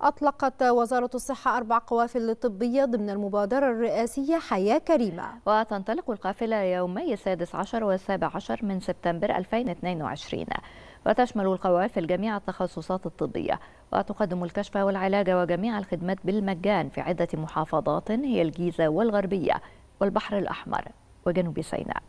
أطلقت وزارة الصحة أربع قوافل طبية ضمن المبادرة الرئاسية حياة كريمة. وتنطلق القافلة يومي السادس عشر والسابع عشر من سبتمبر 2022 وتشمل القوافل جميع التخصصات الطبية. وتقدم الكشف والعلاج وجميع الخدمات بالمجان في عدة محافظات هي الجيزة والغربية والبحر الأحمر وجنوب سيناء.